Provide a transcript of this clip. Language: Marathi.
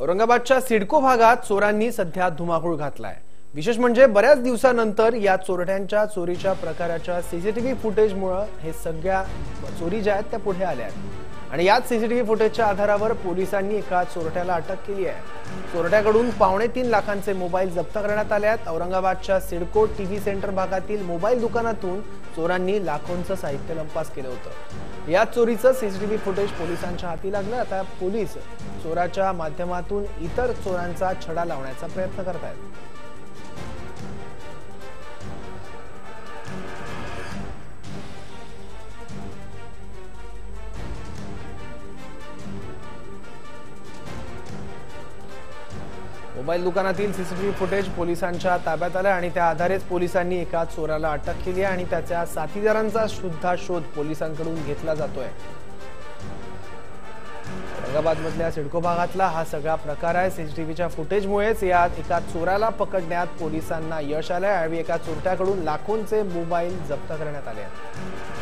औरंगाबादच्या सिडको भागात चोरांनी सध्या धुमाकूळ घातलाय. विशेष म्हणजे बऱ्याच दिवसानंतर या चोरट्यांच्या चोरीच्या प्रकाराच्या सीसीटीव्ही फुटेजमुळे हे सगळ्या चोरी ज्या आहेत त्या पुढे आल्या आहेत. आणि याच सीसीटीव्ही फुटेजच्या आधारावर पोलिसांनी एका चोरट्याला अटक केली आहे. चोरट्याकडून पावणे तीन लाखांचे मोबाईल जप्त करण्यात आले आहेत. औरंगाबादच्या सिडको टीव्ही सेंटर भागातील मोबाईल दुकानातून चोरांनी लाखोंचं साहित्य लंपास केलं होतं. या चोरीचं सीसीटीव्ही फुटेज पोलिसांच्या हाती लागलं. आता पोलीस चोराच्या माध्यमातून इतर चोरांचा छडा लावण्याचा प्रयत्न करत आहेत मोबाईल दुकानातील सीसीटीव्ही फुटेज पोलिसांच्या ताब्यात आलं आणि त्या आधारेच पोलिसांनी एका चोराला अटक केली आहे आणि त्याच्या साथीदारांचा सुद्धा शोध पोलिसांकडून घेतला जातोय. औरंगाबादमधल्या सिडको भागातला हा सगळा प्रकार आहे. सीसीटीव्हीच्या फुटेजमुळेच या एका चोराला पकडण्यात पोलिसांना यश आलंय. यावेळी एका चोरट्याकडून लाखोंचे मोबाईल जप्त करण्यात आले आहेत.